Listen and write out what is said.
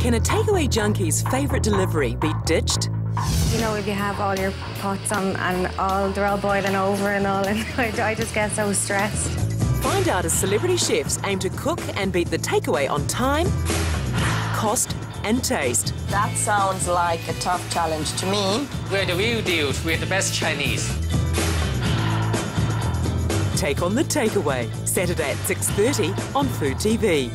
Can a takeaway junkie's favourite delivery be ditched? You know, if you have all your pots on and all they're all boiling over and all, and I just get so stressed. Find out as celebrity chefs aim to cook and beat the takeaway on time, cost, and taste. That sounds like a tough challenge to me. We're the real deal. We're the best Chinese. Take on the takeaway, Saturday at 6.30 on Food TV.